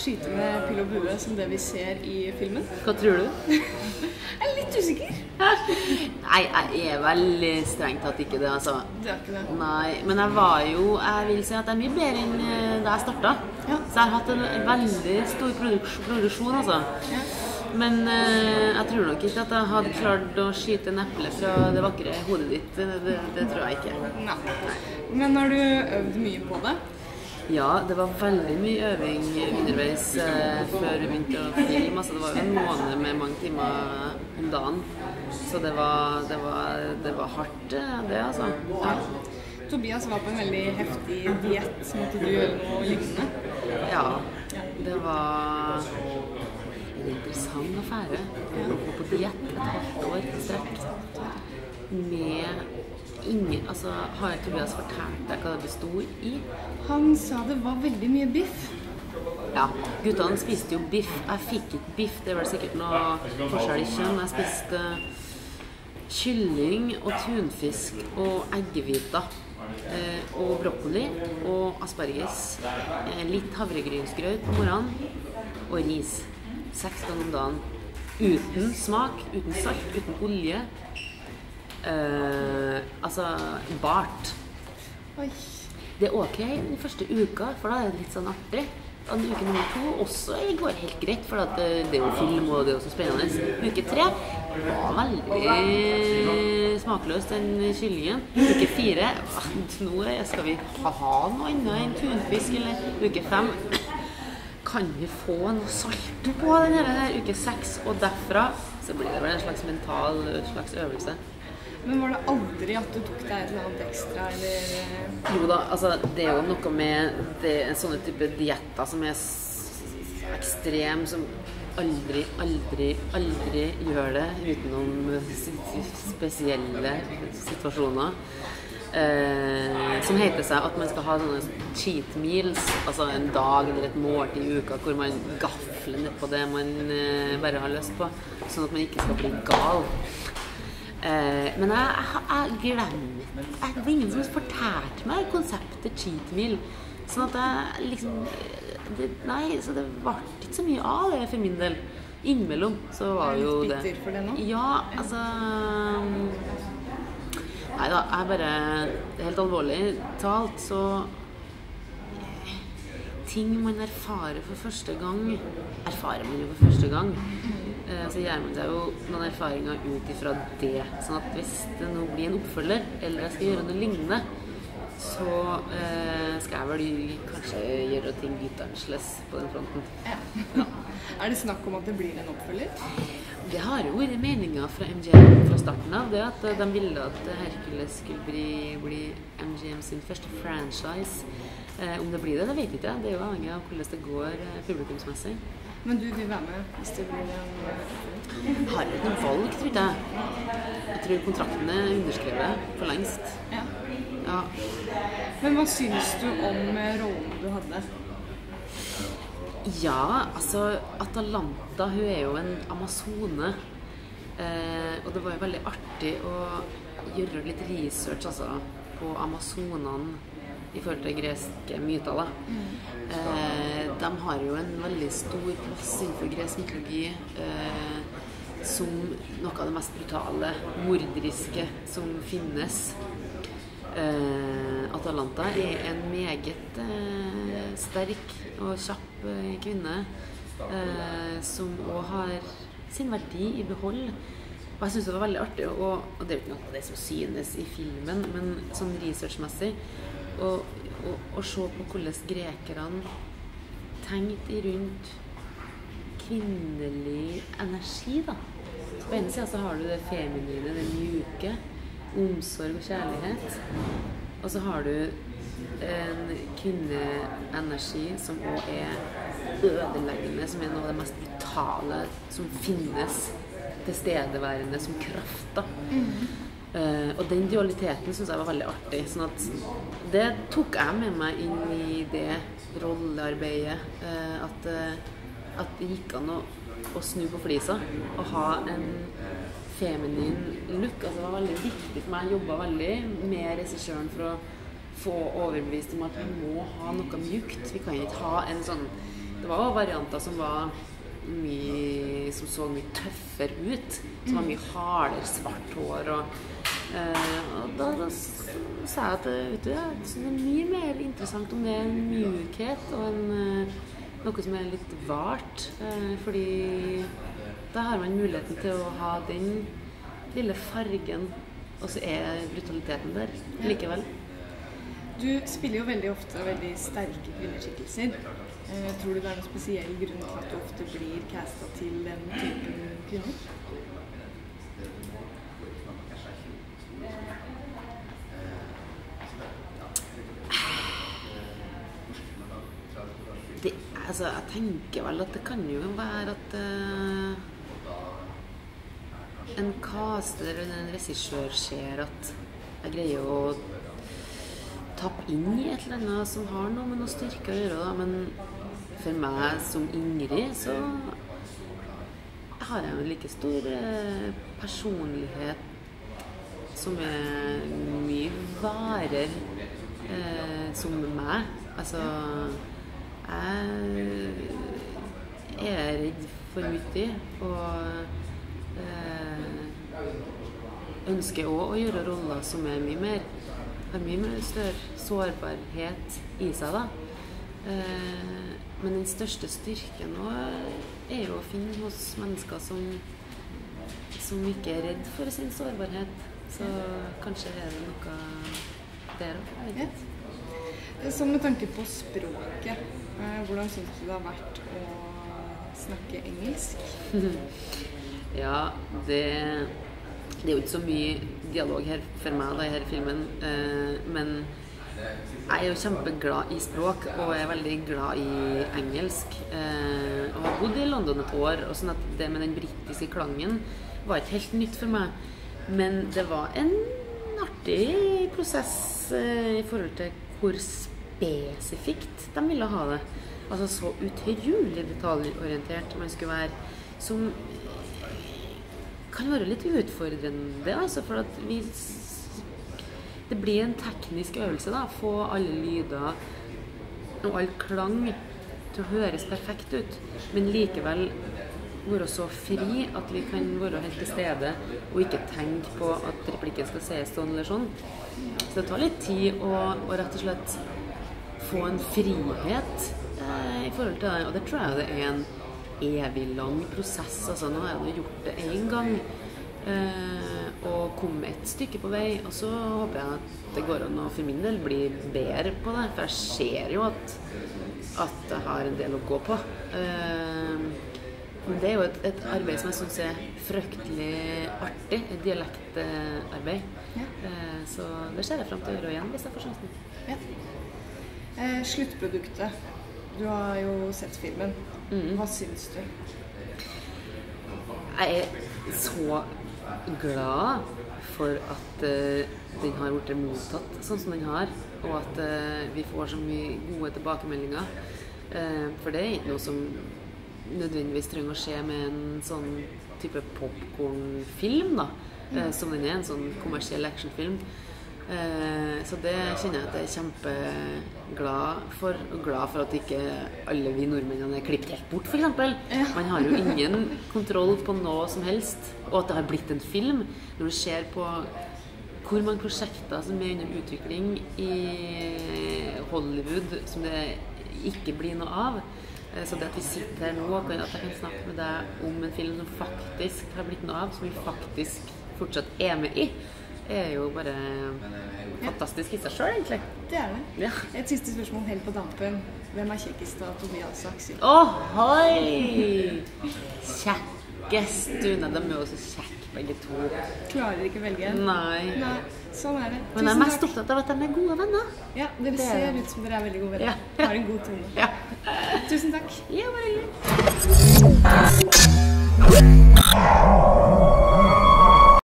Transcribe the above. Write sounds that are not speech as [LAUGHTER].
skyte med pil og bue som det vi ser i filmen? Hva tror du? Jeg er litt usikker. Nei, jeg er veldig strengt tatt ikke det, altså. Det er ikke det. Nei, men jeg var jo Jeg vil si at jeg er mye bedre enn eh, da jeg starta. Ja. Så jeg har hatt en veldig stor produksjon, altså. Ja. Men eh, jeg tror nok ikke at jeg hadde klart å skyte en eple fra det vakre hodet ditt. Det, det, tror jeg ikke. Nei. Men har du øvd mye på det? Ja, det var veldig mye øving underveis eh, før vi begynte å filme. Altså, det var en måned med mange timer om dagen. Så det var, det var, det var hardt, eh, det, altså. Ja. Tobias var på en veldig heftig diett. Måtte du gjøre noe lignende? ja. Det var en interessant affære. Å gå på diett et halvt år i strekk med ingen Altså, har Tobias fortalt deg hva det besto i? Han sa det var veldig mye biff. Ja, guttene spiste jo biff. Jeg fikk ikke biff, det er vel sikkert noe forskjell i kjønn. Jeg spiste kylling og tunfisk og eggehviter. Eh, og brokkoli og asparges. Eh, litt havregrynsgrøt på morgenen. Og ris. Seks ganger om dagen. Uten smak, uten salt, uten olje. Eh, altså bart. Oi. Det er ok den første uka, for da er det litt sånn artig. Og uke nummer to også går helt greit, for det, det er jo film og det er også så spennende. Uke tre var veldig smakløs, den kyllingen. Uke fire [LAUGHS] Nå skal vi ha noe annet enn tunfisk, eller uke fem Kan vi få noe salt på den her, her uke seks? Og derfra så blir det vel en slags mental slags øvelse. Men var det aldri at du tok deg et eller annet ekstra, eller Jo da, altså det er jo noe med det, sånne type dietter som er ekstrem, som aldri, aldri, aldri gjør det utenom spesielle situasjoner. Eh, som heter seg at man skal ha sånne cheat meals, altså en dag eller et måltid i uka hvor man gafler nedpå det man eh, bare har lyst på, sånn at man ikke skal bli gal. Eh, men jeg, jeg, jeg glemmer jeg, Det var ingen som fortalte meg konseptet cheat meal. Sånn at jeg liksom det, Nei, så det ble ikke så mye av det for min del. Innimellom så var Er det jo det nå? Ja, altså Nei da, jeg bare Helt alvorlig talt, så Ting man erfarer for første gang, erfarer man jo for første gang. Eh, Så gjør man seg jo noen erfaringer ut ifra det. Sånn at hvis det nå blir en oppfølger, eller jeg skal gjøre noe lignende, så eh, skal jeg vel kanskje gjøre ting litt annerledes på den fronten. ja. [LAUGHS] Er det snakk om at det blir en oppfølger? Det har jo vært meninga fra MGM fra starten av, det at de ville at Hercules skulle bli, bli MGM sin første franchise. Eh, om det blir det, det vet jeg ikke. Det er jo avhengig av hvordan det går eh, publikumsmessig. Men du vil være med hvis det blir en har ikke noe valg, tror jeg. Jeg tror kontrakten er underskrevet for lengst. Ja. Ja. Men hva syns du om eh, rollen du hadde? Ja, altså Atalanta hun er jo en amazone. Eh, og det var jo veldig artig å gjøre litt research altså, på amazonene i forhold til greske myter. da. Eh, de har jo en veldig stor plass innenfor gresk mytologi eh, som noe av det mest brutale, morderiske som finnes. Eh, Atalanta er en meget eh, sterk og kjapp eh, kvinne som òg har sin verdi i behold. Og jeg syns det var veldig artig, og, og det er jo ikke noe av det som synes i filmen, men sånn researchmessig, å se på hvordan grekerne tenkte rundt kvinnelig energi, da. På ene sida så har du det feminine, det mjuke, omsorg og kjærlighet. Og så har du en kvinneenergi som òg er ødeleggende, som er noe av det mest brutale som finnes. Tilstedeværende som kraft. da. Eh, og den dualiteten syns jeg var veldig artig. sånn at det tok jeg med meg inn i det rollearbeidet. Uh, at, uh, at det gikk an å, å snu på flisa og ha en feminin look. Altså, det var veldig viktig for meg. Jeg jobba veldig med regissøren for å få overbevist om at vi må ha noe mjukt. Vi kan ikke ha en sånn Det var varianter som var mye Som så mye tøffere ut. Som var mye hardere, svart hår og eh, Og da, da sa jeg at vet du, jeg synes det er mye mer interessant om det er en mjukhet og en eh, noe som er litt vart. Eh, fordi da har man muligheten til å ha den lille fargen, og så er brutaliteten der likevel. Du spiller jo veldig ofte veldig sterke kvinneskikkelser. Eh, tror du det er noen spesiell grunn til at du ofte blir casta til den typen kvinner? Det, altså, jeg tenker vel at det kan jo være at eh, en caster eller en regissør ser at jeg greier å tappe inn i et eller annet som har noe med noe styrke å gjøre. Da. Men for meg som Ingrid, så har jeg jo en like stor eh, personlighet som er mye varer eh, som meg. Altså Jeg er redd for mye og eh, ønsker òg å gjøre roller som er mye mer har mye mer større sårbarhet i seg, da. Eh, men den største styrken nå er jo å finne hos mennesker som som ikke er redd for sin sårbarhet. Så kanskje er det noe der òg. Ja. Eh, Så med tanke på språket, eh, hvordan syns du det har vært å snakke engelsk? [LAUGHS] Ja, det, det er jo ikke så mye dialog her for meg da, i denne filmen. Eh, men jeg er jo kjempeglad i språk, og jeg er veldig glad i engelsk. Eh, og har bodd i London et år, og sånn at det med den britiske klangen var ikke helt nytt for meg. Men det var en artig prosess eh, i forhold til hvor spesifikt de ville ha det. Altså så utrolig detaljorientert man skulle være. Som kan være litt utfordrende, altså, for at vi Det blir en teknisk øvelse, da. Få alle lyder og all klang til å høres perfekt ut, men likevel være så fri at vi kan være helt til stede og ikke tenke på at replikken skal sies sånn eller sånn. Så det tar litt tid å, å rett og slett få en frihet eh, i forhold til det. Og det tror jeg det er en evig lang prosess. Altså, nå har jeg gjort det én gang eh, og kommet et stykke på vei. Og så håper jeg at det går an å for min del bli bedre på det. For jeg ser jo at, at jeg har en del å gå på. Eh, det er jo et, et arbeid som jeg syns er fryktelig artig. Et dialektarbeid. Ja. Eh, så det ser jeg fram til å gjøre igjen hvis jeg får sjansen. Ja. Eh, sluttproduktet. Du har jo sett filmen. Hva syns du? Jeg er så glad for at uh, den har blitt mottatt sånn som den har, og at uh, vi får så mye gode tilbakemeldinger. Uh, for det er ikke noe som nødvendigvis trenger å skje med en sånn type popkornfilm, da. eh, som den er, en sånn kommersiell actionfilm. Eh, så det kjenner jeg at jeg er kjempeglad for. Og glad for at ikke alle vi nordmennene er klippet helt bort, f.eks. Man har jo ingen kontroll på noe som helst. Og at det har blitt en film. Når du ser på hvor mange prosjekter som er under utvikling i Hollywood som det ikke blir noe av. Eh, Så det at vi sitter her nå, og at jeg kan snakke med deg om en film som faktisk har blitt noe av, som vi faktisk fortsatt er med i, er jo bare fantastisk i seg sjøl, egentlig. Det er det. Ja. Et siste spørsmål helt på dampen. Hvem er kjekkest av Tobias og Aksel? Ohoi! Kjekkest du. Nei, de er jo så kjekke begge to. Klarer ikke å velge? Nei. Nei. Sånn er det. Tusen Men jeg er mest opptatt av at de er gode venner. Ja, dere Det er ser ut som dere er veldig gode venner. Ja. Har en god tone. Ja. Tusen takk. Ja, bare hyggelig.